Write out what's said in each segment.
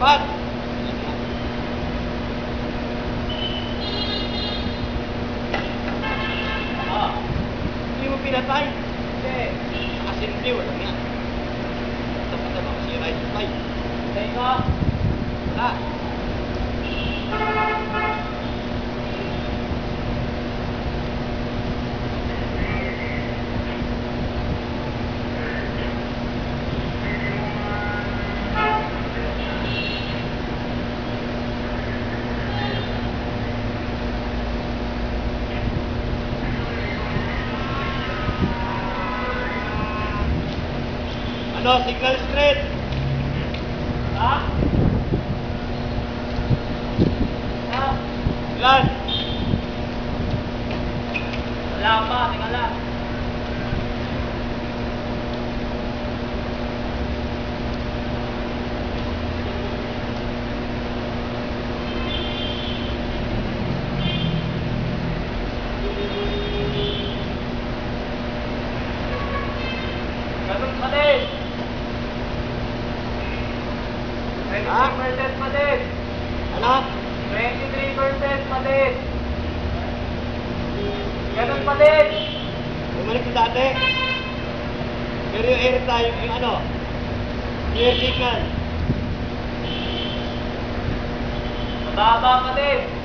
Bye. pinatay. Kasi, assembly, wala nga. Tapos na ba, sira yung tay. Tay ko. Wala. Ano, signal straight? Ha? Ha? Ilan? Wala pa, tingnan. Ganun pa din. Ha? 23% pa din. Ano? 23% pa din. Ganun pa din. Bumalik sa dati. Pero yung air tayo, yung ano, air signal. Mababa pa din.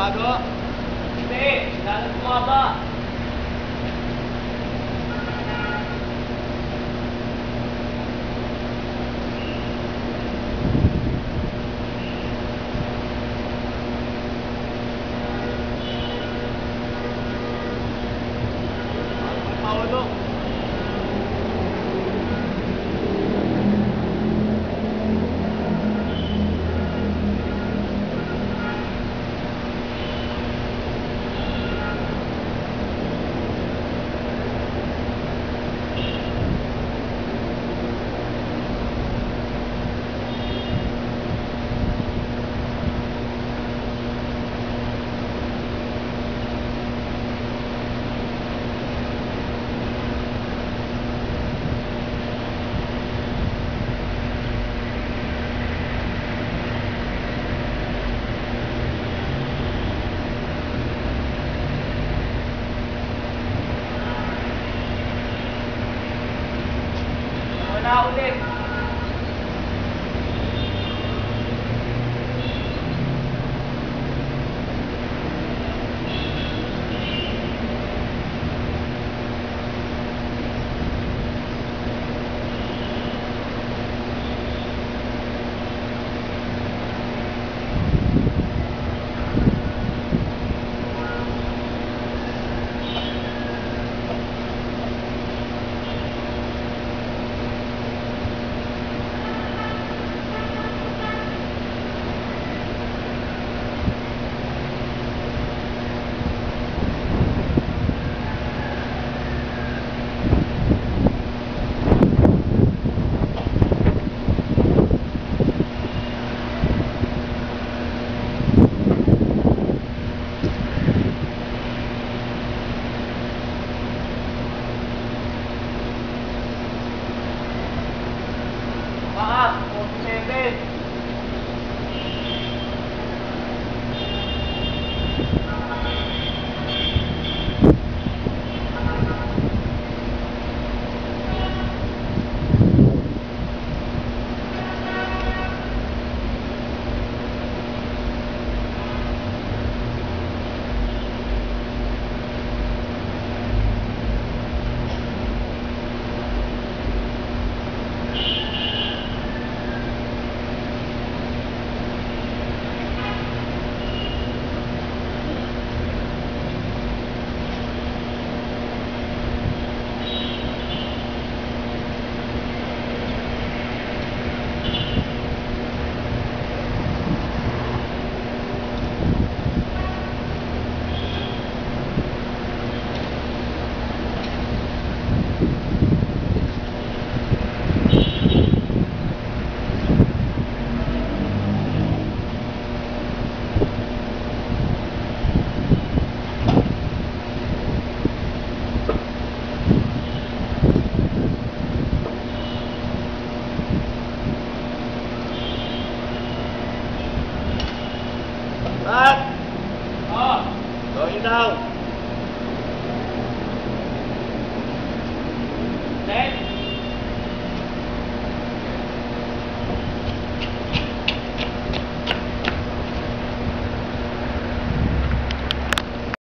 Bago. Hindi. Lalong bumaba. May outlet lên rồi yên đâu